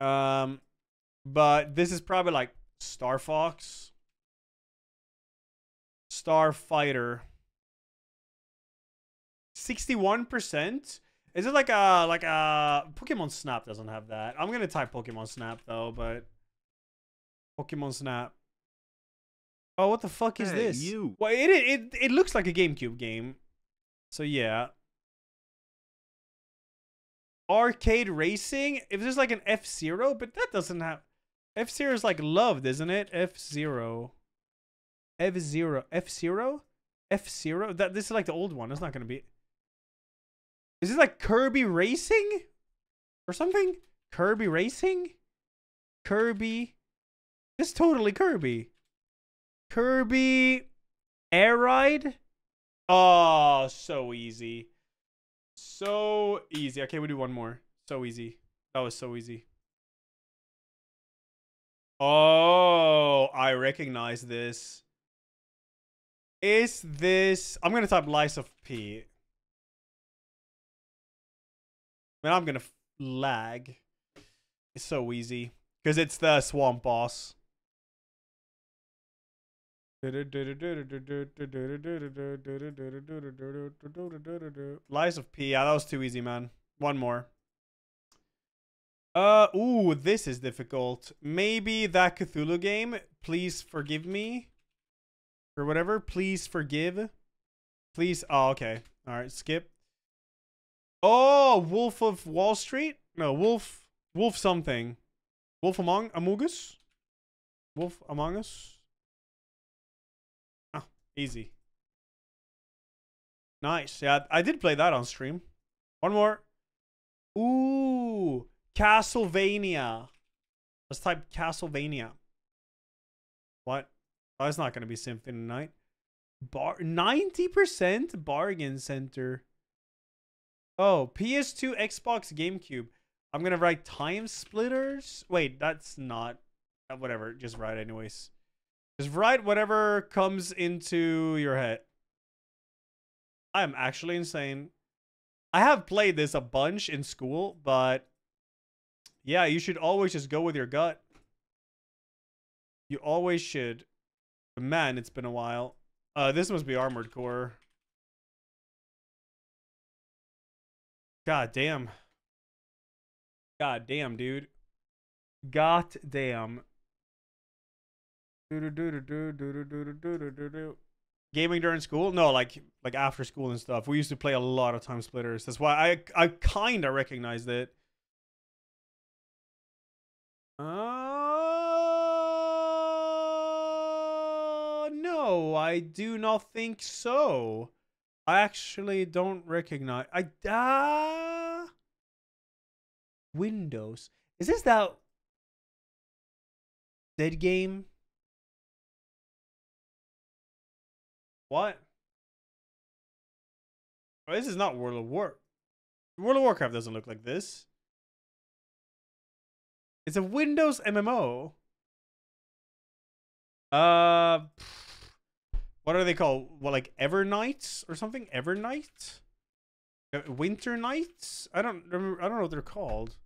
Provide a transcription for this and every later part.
Um, but this is probably like Star Fox, Starfighter. Sixty-one percent. Is it like a like a Pokemon Snap doesn't have that? I'm gonna type Pokemon Snap though, but Pokemon Snap. Oh, what the fuck is Hey, this? you. Well, it, it it looks like a GameCube game. So yeah. Arcade racing. If there's like an F Zero, but that doesn't have. F Zero is like loved, isn't it? F Zero. F Zero. F Zero. F Zero. That this is like the old one. It's not gonna be. Is this like Kirby Racing? Or something? Kirby Racing? Kirby. It's totally Kirby. Kirby Air Ride? Oh, so easy. So easy. Okay, we do one more. So easy. That was so easy. Oh, I recognize this. Is this... I'm going to type Lies of P. Man, I'm going to lag. It's so easy. Because it's the swamp boss. Lies of P. Yeah, that was too easy, man. One more. Uh, ooh, this is difficult. Maybe that Cthulhu game. Please forgive me. Or whatever. Please forgive. Please. Oh, okay. All right, skip. Oh, Wolf of Wall Street? No, Wolf. Wolf something. Wolf Among Among Us? Wolf Among Us? Easy. Nice. Yeah, I did play that on stream. One more. Ooh, Castlevania. Let's type Castlevania. What? Oh, it's not going to be Symphony Night. Bar 90% bargain center. Oh, PS2, Xbox, GameCube. I'm going to write TimeSplitters. Wait, that's not uh, whatever, just write anyways. Just write whatever comes into your head. I'm actually insane. I have played this a bunch in school, but yeah, you should always just go with your gut. You always should. But man, it's been a while. Uh, this must be Armored Core. God damn. God damn, dude. God damn. Gaming during school? No, like like after school and stuff. We used to play a lot of TimeSplitters. That's why I I kind of recognized it. Uh, no, I do not think so. I actually don't recognize. I uh, Windows. Is this that dead game? What? Oh, this is not World of War. World of Warcraft doesn't look like this. It's a Windows MMO. Uh, what are they called? What like Evernights or something? Evernight? Uh, Winter Nights? I don't remember. I don't know what they're called.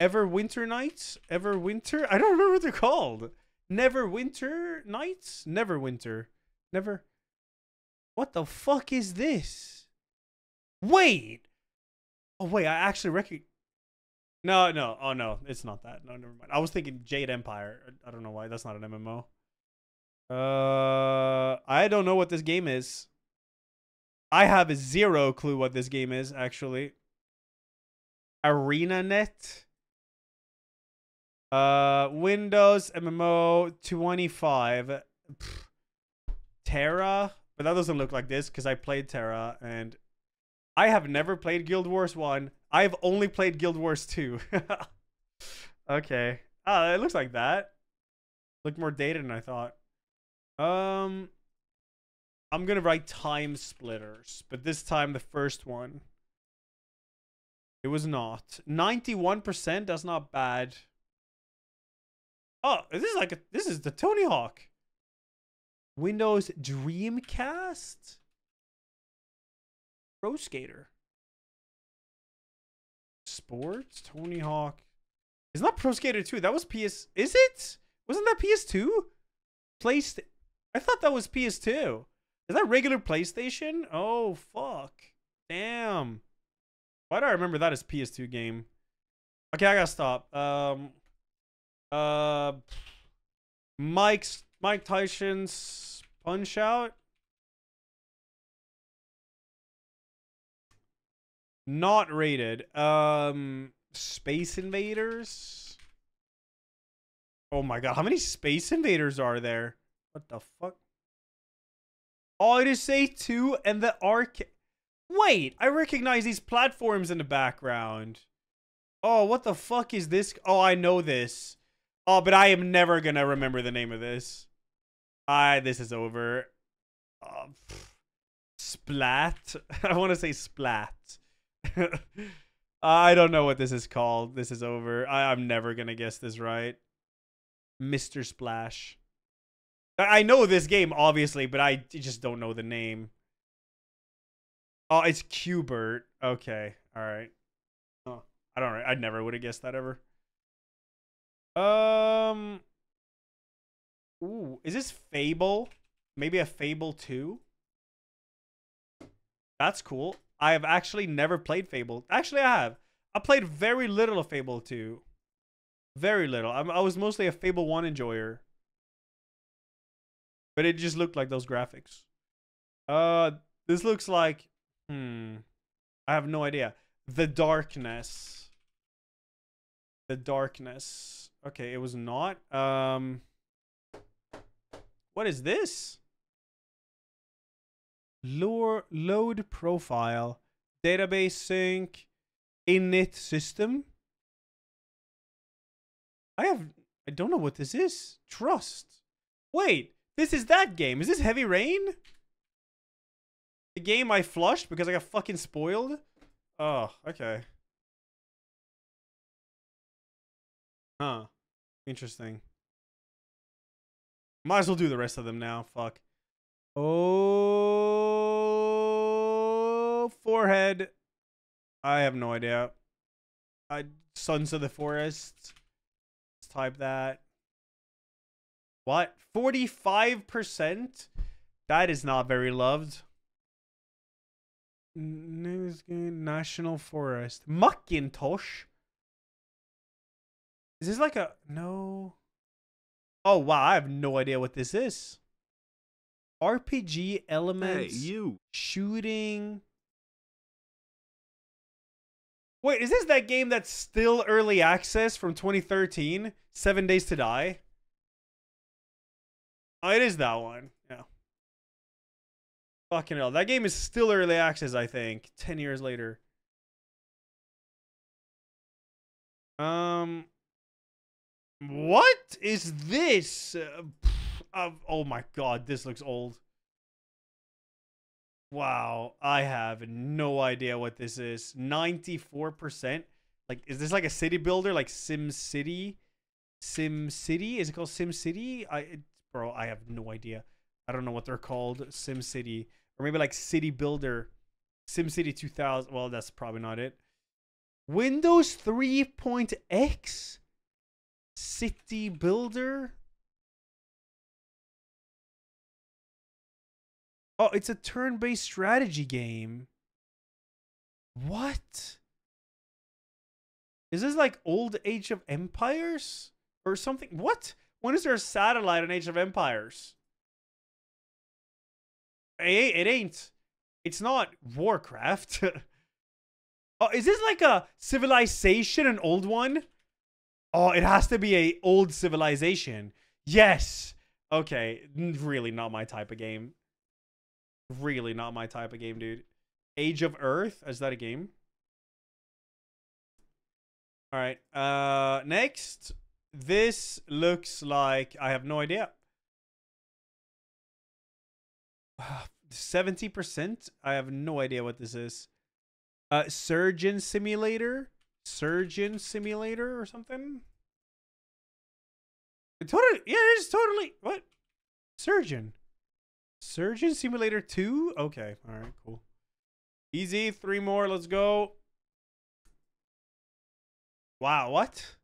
Ever Winter Nights? Ever Winter? I don't remember what they're called. Neverwinter Nights? Never Winter. Never. What the fuck is this? Wait. Oh wait, I actually recognize. No, no. Oh no, it's not that. No, never mind. I was thinking Jade Empire. I- don't know why. That's not an MMO. Uh, I don't know what this game is. I have zero clue what this game is actually. ArenaNet. Uh, Windows MMO 25. Pff. TERA, but that doesn't look like this because I played TERA and I have never played Guild Wars 1. I've only played Guild Wars 2. okay. Ah, it looks like that. Looked more dated than I thought. Um I'm gonna write TimeSplitters, but this time the first one. It was not. 91%, that's not bad. Oh, this is like a, this is the Tony Hawk. Windows Dreamcast? Pro Skater. Sports? Tony Hawk. It's not Pro Skater 2. That was PS. Is it? Wasn't that PS2? Placed. I thought that was PS2. Is that regular PlayStation? Oh, fuck. Damn. Why do I remember that as PS2 game? Okay, I gotta stop. Um, uh, Mike's Mike Tyson's Punch Out. Not rated. Um, Space Invaders. Oh my god, how many Space Invaders are there? What the fuck? Oh, is say two and the arc. Wait, I recognize these platforms in the background. Oh, what the fuck is this? Oh, I know this. Oh, but I am never gonna remember the name of this. I this is over. Oh, splat. I want to say splat. I don't know what this is called. This is over. I, I'm never gonna guess this right. Mr. Splash. I know this game, obviously, but I just don't know the name. Oh, it's Q*bert. Okay. All right. Oh, I don't. I never would have guessed that ever. Um. Ooh, is this Fable? Maybe a Fable 2? That's cool. I have actually never played Fable. Actually, I have. I played very little of Fable 2. Very little. I'm, I was mostly a Fable 1 enjoyer. But it just looked like those graphics. Uh, this looks like... Hmm. I have no idea. The Darkness. The Darkness. Okay, it was not. Um... What is this? Lure, load profile, database sync, init system. I have, I don't know what this is. Trust. Wait, this is that game. Is this Heavy Rain? The game I flushed because I got fucking spoiled? Oh, okay. Huh. Interesting. Might as well do the rest of them now. Fuck. Oh, forehead. I have no idea. I Sons of the Forest. Let's type that. What? 45%? That is not very loved. National Forest. Macintosh. Is this like a no? Oh wow, I have no idea what this is. RPG elements. Hey, you. Shooting. Wait, is this that game that's still early access from 2013? Seven Days to Die? Oh, it is that one. Yeah. Fucking hell. That game is still early access, I think. 10 years later. Um. What is this? Uh, oh my god, this looks old. Wow, I have no idea what this is. 94%. Like, is this like a city builder, like SimCity? Sim City? Is it called SimCity? I, it, bro, I have no idea. I don't know what they're called. SimCity, or maybe like City Builder, SimCity 2000. Well, that's probably not it. Windows 3.x City Builder. Oh, it's a turn-based strategy game. What? Is this like old Age of Empires or something? What? When is there a satellite on Age of Empires? It ain't. It's not Warcraft. oh, is this like a civilization, an old one? Oh, it has to be a old civilization. Yes. Okay, really not my type of game. Really not my type of game, dude. Age of Earth, is that a game? All right. Uh next, this looks like I have no idea. 70%? I have no idea what this is. Uh Surgeon Simulator? Surgeon Simulator or something? totally yeah, it is totally what? Surgeon. Surgeon Simulator 2? Okay. All right, cool. Easy. Three more. Let's go. Wow, what?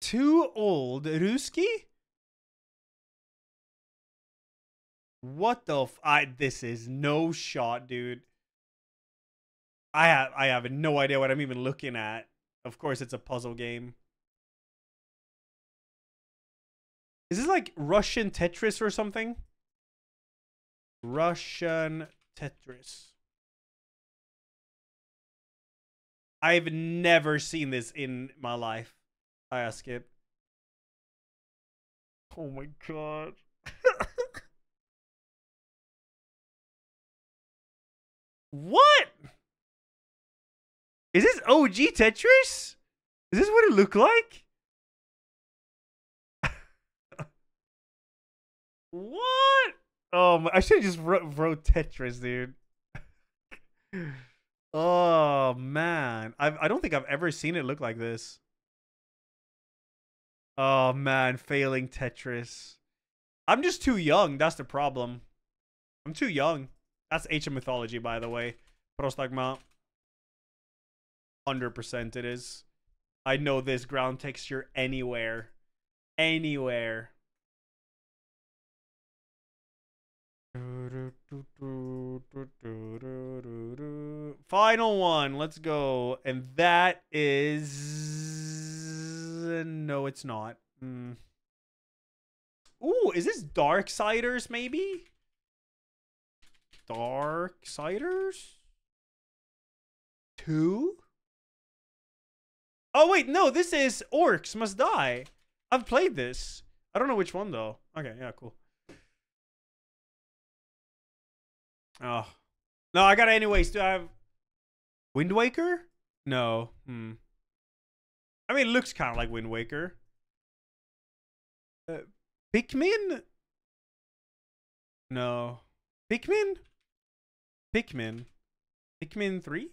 Too old. Ruski? What the f- I this is no shot, dude. I have I have no idea what I'm even looking at. Of course it's a puzzle game. Is this like Russian Tetris or something? Russian Tetris. I've never seen this in my life. I ask it. Oh my god. what? Is this OG Tetris? Is this what it looked like? what? Oh, I should have just wrote, wrote Tetris, dude. oh man, I I don't think I've ever seen it look like this. Oh man, failing Tetris. I'm just too young. That's the problem. I'm too young. That's ancient mythology, by the way. Prostagma. 100% it is. I know this ground texture anywhere. Anywhere. Final one. Let's go. And that is. No, it's not. Mm. Ooh, is this Dark Darksiders maybe? Dark Darksiders? Two? Oh, wait, no, this is Orcs Must Die. I've played this. I don't know which one, though. Okay, yeah, cool. Oh. No, I got it anyways. Do I have Wind Waker? No. Hmm. I mean, it looks kind of like Wind Waker. Uh, Pikmin? No. Pikmin? Pikmin. Pikmin 3?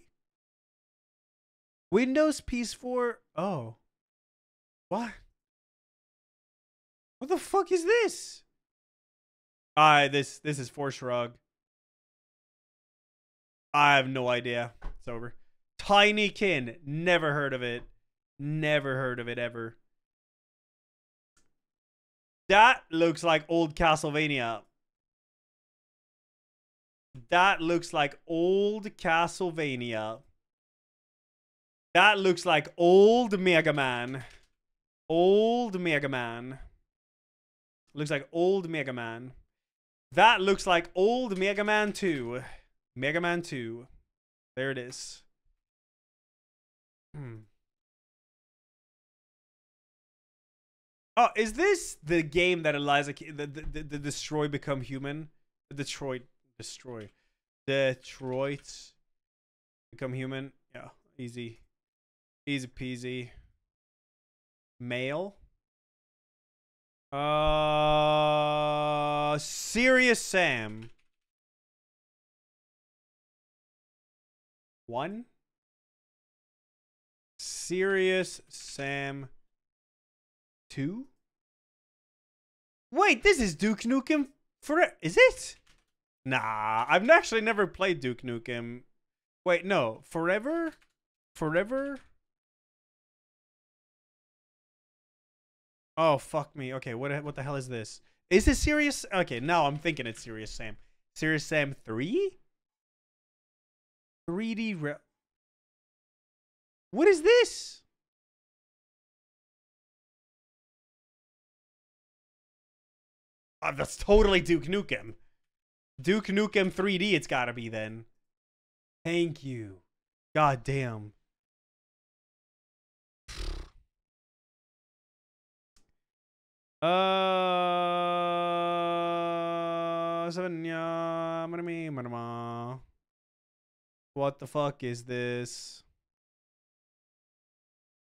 Windows PS4. Oh. What? What the fuck is this? Ah, this this is for shrug. I have no idea. It's over. Tinykin. Never heard of it. Never heard of it ever. That looks like old Castlevania. That looks like old Castlevania. That looks like old Mega Man. Old Mega Man. Looks like old Mega Man. That looks like old Mega Man 2. Mega Man 2. There it is. Hmm. Oh, is this the game that Eliza the the, the, destroy become human? Detroit destroy. Detroit become human? Yeah, easy. Easy peasy. Male. Uh Serious Sam. One. Serious Sam 2? Wait, this is Duke Nukem for Is it? Nah, I've actually never played Duke Nukem. Wait, no. Forever? Forever? Oh, fuck me. Okay, what what the hell is this? Is this serious? Okay, now I'm thinking it's Serious Sam. Serious Sam 3? 3D re What is this? Oh, that's totally Duke Nukem. Duke Nukem 3D it's gotta be then. Thank you. God damn. Uh, what the fuck is this?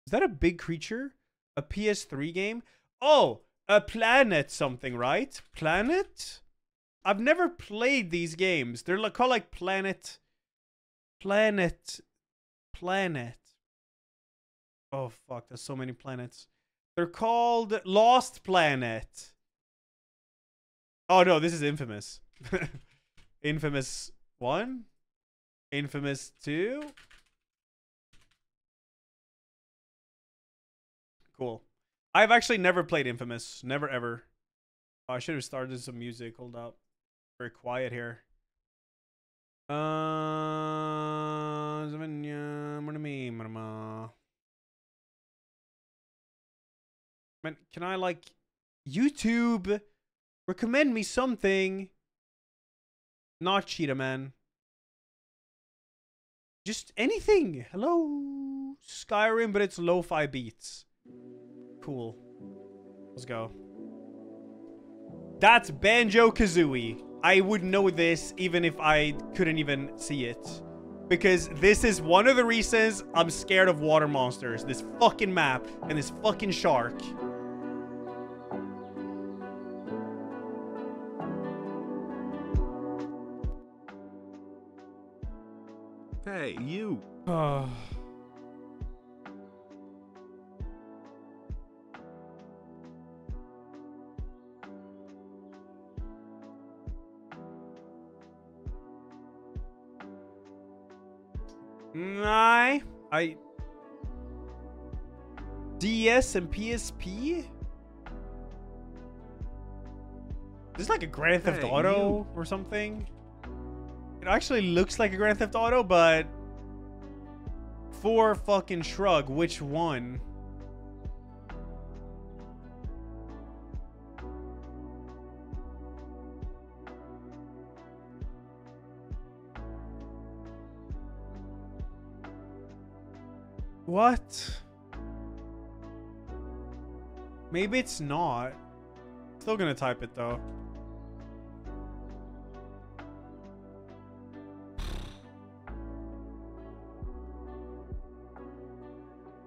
Is that a big creature? A PS3 game? Oh, a planet something, right? Planet? I've never played these games. They're called like Planet. Planet. Planet. Oh, fuck. There's so many planets. They're called Lost Planet. Oh, no. This is Infamous. Infamous 1? Infamous 2? Cool. I've actually never played Infamous. Never ever. Oh, I should have started some music. Hold up. Very quiet here. Man, can I like YouTube recommend me something? Not Cheetah Man. Just anything. Hello, Skyrim, but it's lo-fi beats. Cool. Let's go. That's Banjo Kazooie. I would know this even if I couldn't even see it. Because this is one of the reasons I'm scared of water monsters. This fucking map and this fucking shark. Hey, you. Oh. Nah, I DS and PSP. This is like a Grand Theft Hey, Auto or something. It actually looks like a Grand Theft Auto, but for fucking shrug, which one? What? Maybe it's not. Still gonna type it though.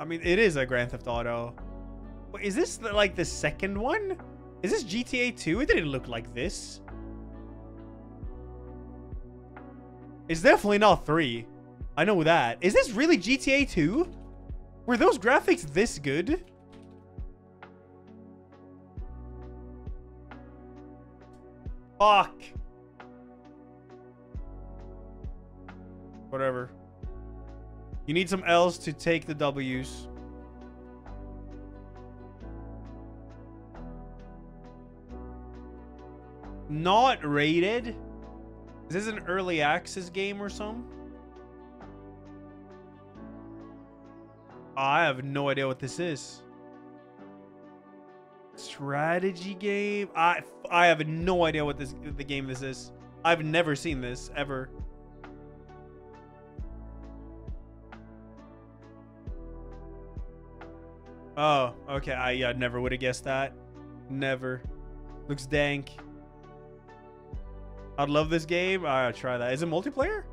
Mean, it is a Grand Theft Auto. Wait, is this the, like the second one? Is this GTA 2? It didn't look like this. It's definitely not 3. I know that. Is this really GTA 2? Were those graphics this good? Fuck. Whatever. You need some L's to take the W's. Not rated? Is this an early access game or something? I have no idea what this is. Strategy game? I I have no idea what this the game this is. I've never seen this ever. Oh, okay. I never would have guessed that. Never. Looks dank. I'd love this game. I'll try that. Is it multiplayer?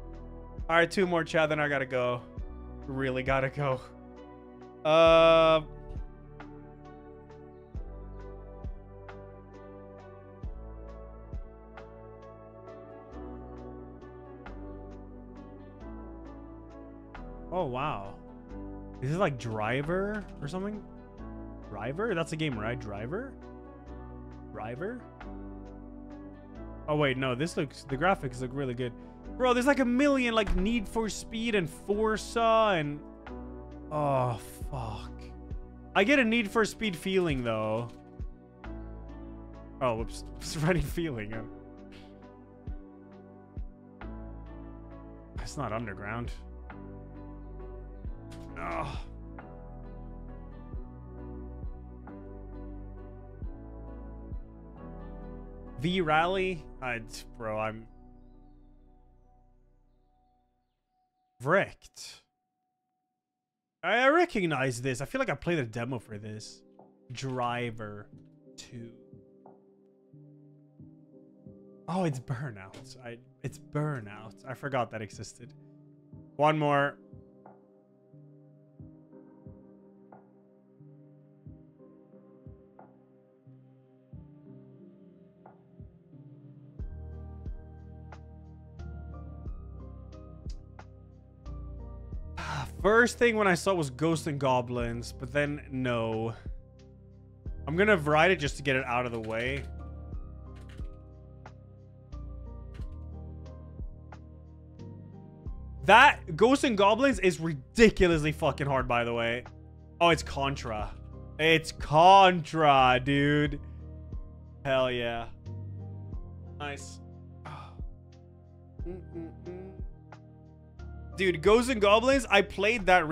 All right, two more, Chad. Then I gotta go. Really gotta go. Uh. Oh wow. Is this like Driver or something? Driver? That's a game, right? Driver? Driver? Oh wait, no, this looks the graphics look really good. Bro, there's like a million like Need for Speed and Forza and Oh fuck. I get a Need for Speed feeling though. Oh, whoops. It's running feeling. It's not underground. Oh. V Rally? I, bro, I'm wrecked. I recognize this. I feel like I played a demo for this. Driver 2. Oh, it's Burnout. I it's Burnout. I forgot that existed. One more. First thing when I saw was Ghosts and Goblins, but then no. I'm gonna ride it just to get it out of the way. That Ghosts and Goblins is ridiculously fucking hard, by the way. Oh, it's Contra. It's Contra, dude. Hell yeah. Nice. Mm-mm-mm. Dude, Ghosts and Goblins, I played that